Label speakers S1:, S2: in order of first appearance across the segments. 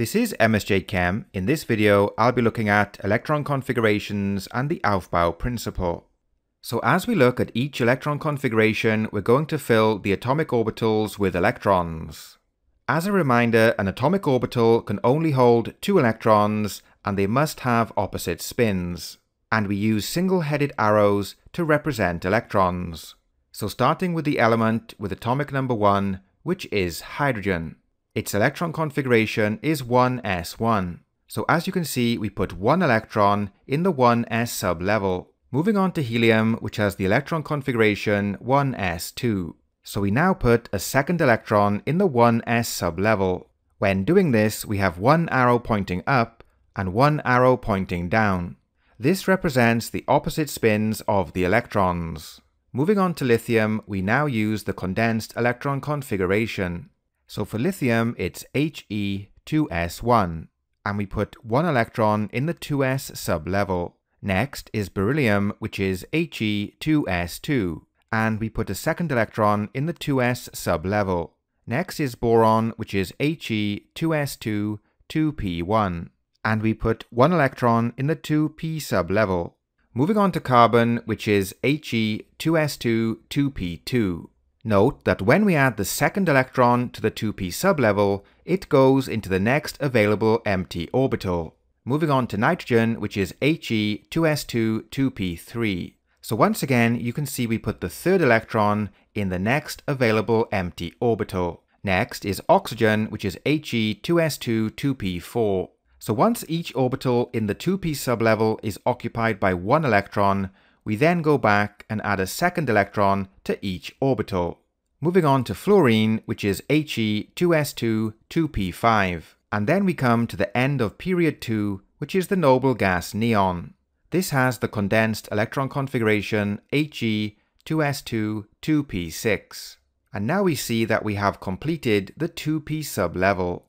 S1: This is MSJ Chem. In this video, I'll be looking at electron configurations and the Aufbau principle. So as we look at each electron configuration, we're going to fill the atomic orbitals with electrons. As a reminder, an atomic orbital can only hold two electrons and they must have opposite spins. And we use single-headed arrows to represent electrons. So starting with the element with atomic number 1, which is hydrogen. Its electron configuration is 1s1. So as you can see, we put one electron in the 1s sublevel. Moving on to helium, which has the electron configuration 1s2. So we now put a second electron in the 1s sublevel. When doing this, we have one arrow pointing up and one arrow pointing down. This represents the opposite spins of the electrons. Moving on to lithium, we now use the condensed electron configuration. So for lithium, it's He2s1, and we put one electron in the 2s sublevel. Next is beryllium, which is He2s2, and we put a second electron in the 2s sublevel. Next is boron, which is He2s2 2p1, and we put one electron in the 2p sublevel. Moving on to carbon, which is He2s2 2p2. Note that when we add the second electron to the 2p sublevel, it goes into the next available empty orbital. Moving on to nitrogen, which is He2s2 2p3. So once again, you can see we put the third electron in the next available empty orbital. Next is oxygen, which is He2s2 2p4. So once each orbital in the 2p sublevel is occupied by one electron, we then go back and add a second electron to each orbital. Moving on to fluorine, which is He2s2 2p5. And then we come to the end of period 2, which is the noble gas neon. This has the condensed electron configuration He2s2 2p6. And now we see that we have completed the 2p sublevel.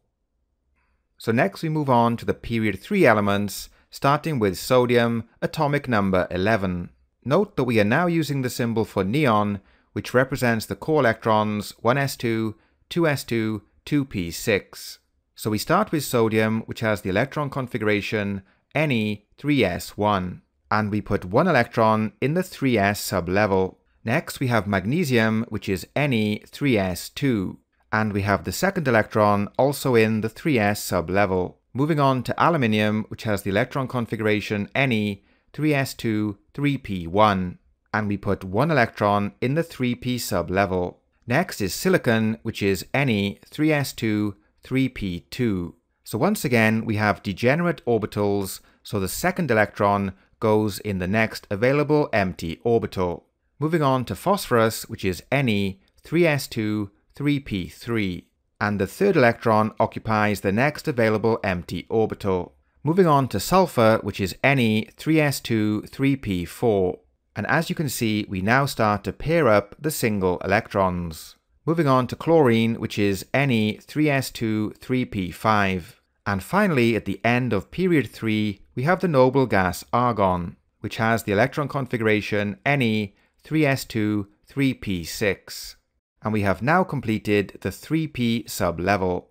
S1: So next we move on to the period 3 elements, starting with sodium, atomic number 11. Note that we are now using the symbol for neon, which represents the core electrons 1s2, 2s2, 2p6. So we start with sodium, which has the electron configuration Ne3s1, and we put one electron in the 3s sublevel. Next we have magnesium, which is Ne3s2, and we have the second electron also in the 3s sublevel. Moving on to aluminium, which has the electron configuration Ne 3s2, 3p1, and we put one electron in the 3p sublevel. Next is silicon, which is Ne 3s2, 3p2. So once again, we have degenerate orbitals, so the second electron goes in the next available empty orbital. Moving on to phosphorus, which is Ne 3s2, 3p3, and the third electron occupies the next available empty orbital. Moving on to sulfur, which is Ne3s2 3p4. And as you can see, we now start to pair up the single electrons. Moving on to chlorine, which is Ne3s2 3p5. And finally, at the end of period 3, we have the noble gas argon, which has the electron configuration Ne3s2 3p6. And we have now completed the 3p sublevel.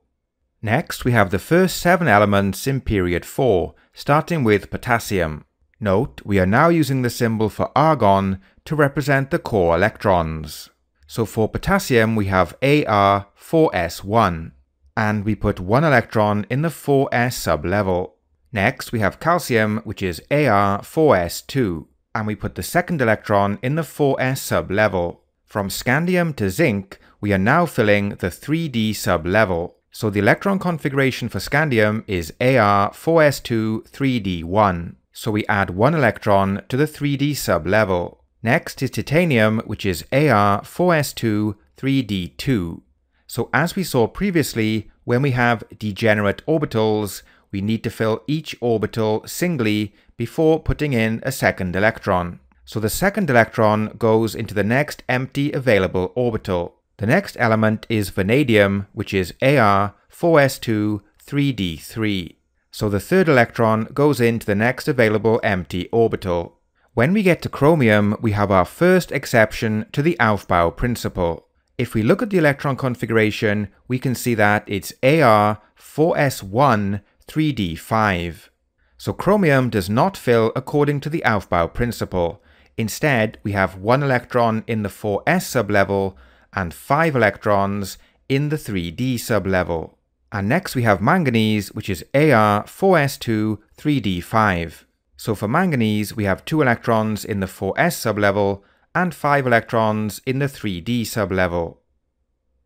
S1: Next, we have the first seven elements in period 4, starting with potassium. Note, we are now using the symbol for argon to represent the core electrons. So for potassium, we have Ar4s1, and we put one electron in the 4s sublevel. Next, we have calcium, which is Ar4s2, and we put the second electron in the 4s sublevel. From scandium to zinc, we are now filling the 3d sublevel. So the electron configuration for scandium is Ar4s2 3d1. So we add one electron to the 3d sublevel. Next is titanium, which is Ar4s2 3d2. So as we saw previously, when we have degenerate orbitals, we need to fill each orbital singly before putting in a second electron. So the second electron goes into the next empty available orbital. The next element is vanadium, which is Ar4s2 3d3. So the third electron goes into the next available empty orbital. When we get to chromium, we have our first exception to the Aufbau principle. If we look at the electron configuration, we can see that it's Ar4s1 3d5. So chromium does not fill according to the Aufbau principle. Instead, we have one electron in the 4s sublevel and five electrons in the 3d sublevel. And next we have manganese, which is Ar4s2 3d5. So for manganese, we have two electrons in the 4s sublevel and five electrons in the 3d sublevel.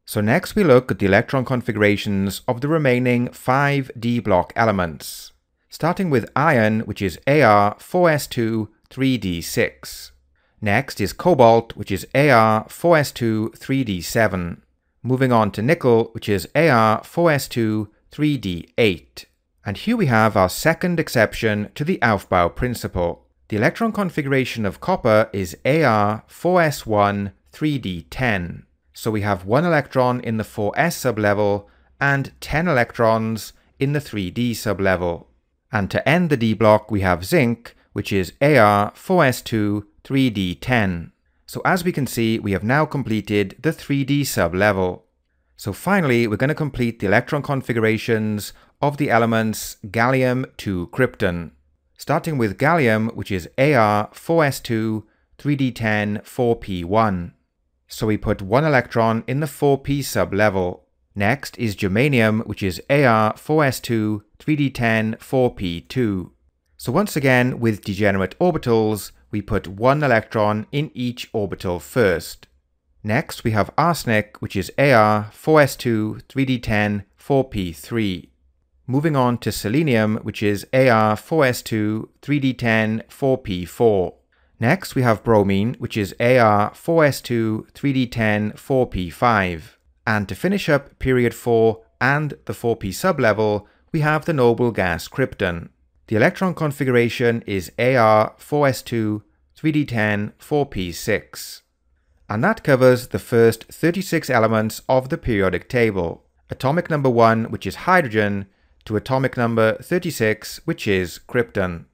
S1: So next we look at the electron configurations of the remaining five d block elements starting with iron, which is Ar4s2 3d6. Next is cobalt, which is Ar4s2 3d7. Moving on to nickel, which is Ar4s2 3d8. And here we have our second exception to the Aufbau principle. The electron configuration of copper is Ar4s1 3d10. So we have one electron in the 4s sublevel and 10 electrons in the 3d sublevel. And to end the D block, we have zinc, which is Ar4s2 3d10. So as we can see, we have now completed the 3d sublevel. So finally, we're going to complete the electron configurations of the elements gallium to krypton. Starting with gallium, which is Ar4s2 3d10 4p1. So we put one electron in the 4p sublevel. Next is germanium, which is Ar4s2 3d10 4p2. So once again, with degenerate orbitals, we put one electron in each orbital first. Next, we have arsenic, which is Ar4s2 3d10 4p3. Moving on to selenium, which is Ar4s2 3d10 4p4. Next, we have bromine, which is Ar4s2 3d10 4p5. And to finish up period 4 and the 4p sublevel, we have the noble gas krypton. The electron configuration is Ar4s2 3d10 4p6. And that covers the first 36 elements of the periodic table. Atomic number 1, which is hydrogen, to atomic number 36, which is krypton.